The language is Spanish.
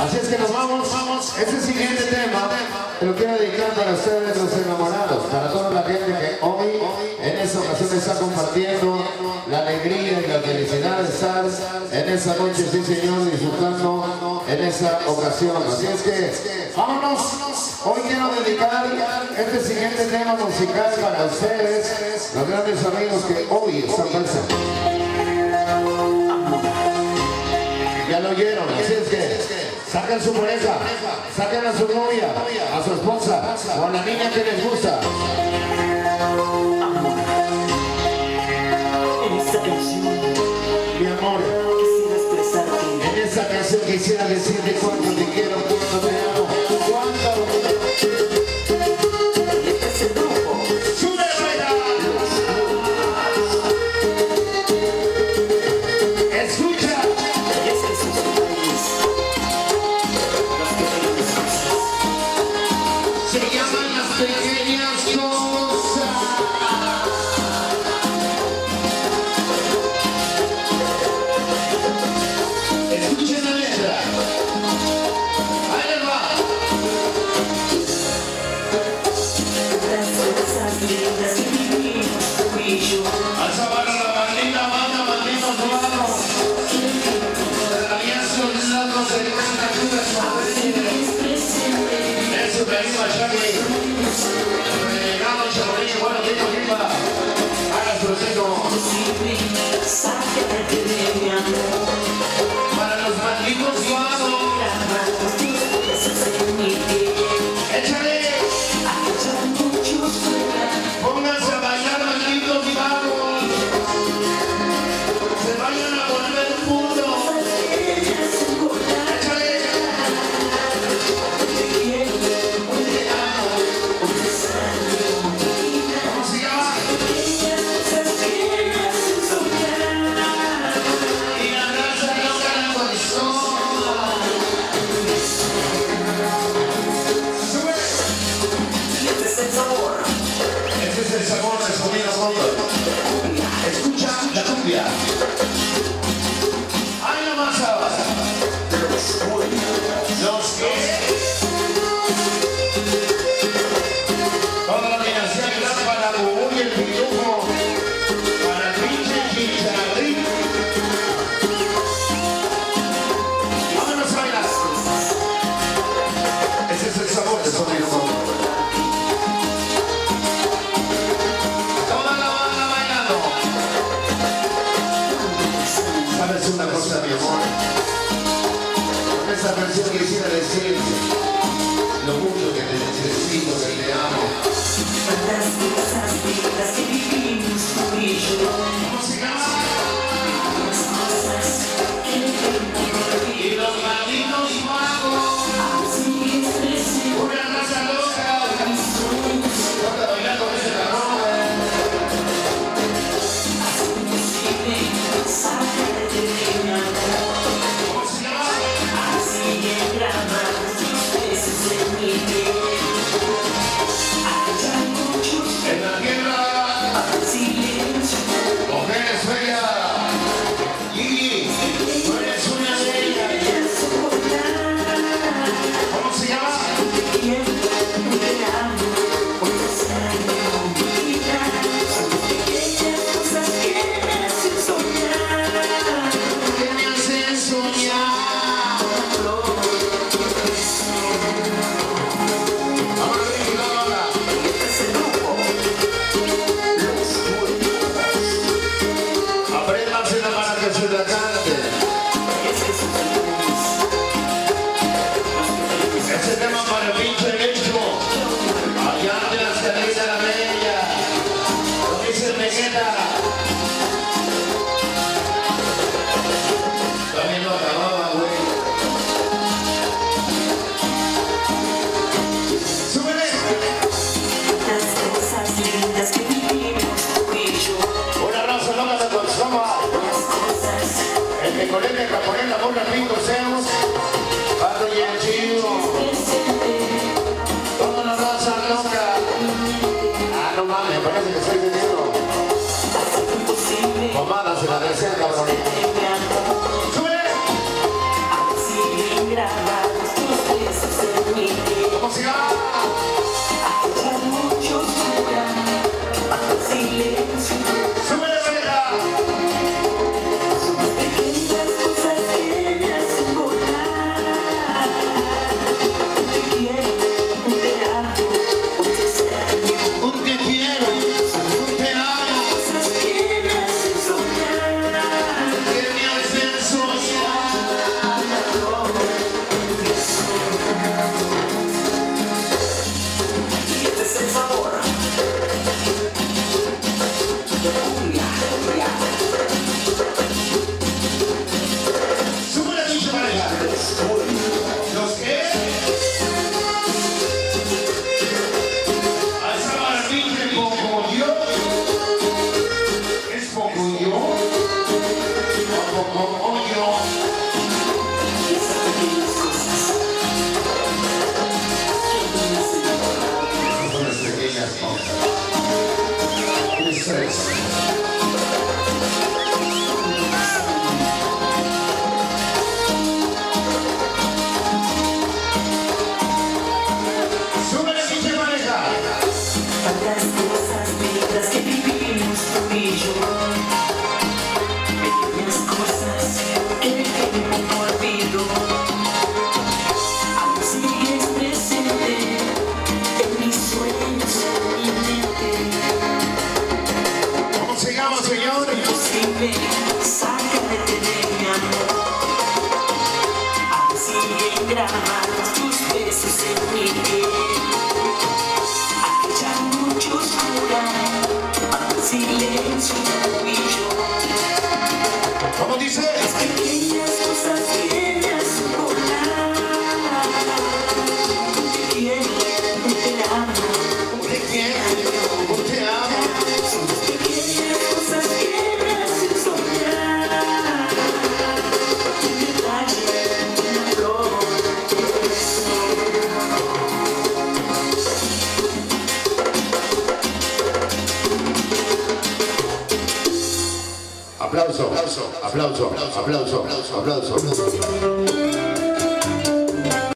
Así es que nos vamos, vamos. Este siguiente tema te lo quiero dedicar para ustedes los enamorados, para toda la gente que hoy en esta ocasión está compartiendo la alegría y la felicidad de estar en esta noche, sí señor, disfrutando en esta ocasión. Así es que vámonos. Hoy quiero dedicar este siguiente tema musical para ustedes, los grandes amigos que hoy están presentes. Ya lo oyeron, así es que Saquen su pareja, saquen a su novia, a su esposa o a la niña que les gusta. En esta canción Mi amor, quisiera expresarte en esta canción quisiera decirte cuánto te quiero, cuánto te amo, Escucha la cumbia. Mucho que te necesito, que conecta para poner la bola 5 0 places. Para amar tus besos aplauso, aplauso, aplauso, aplauso. aplauso. aplauso!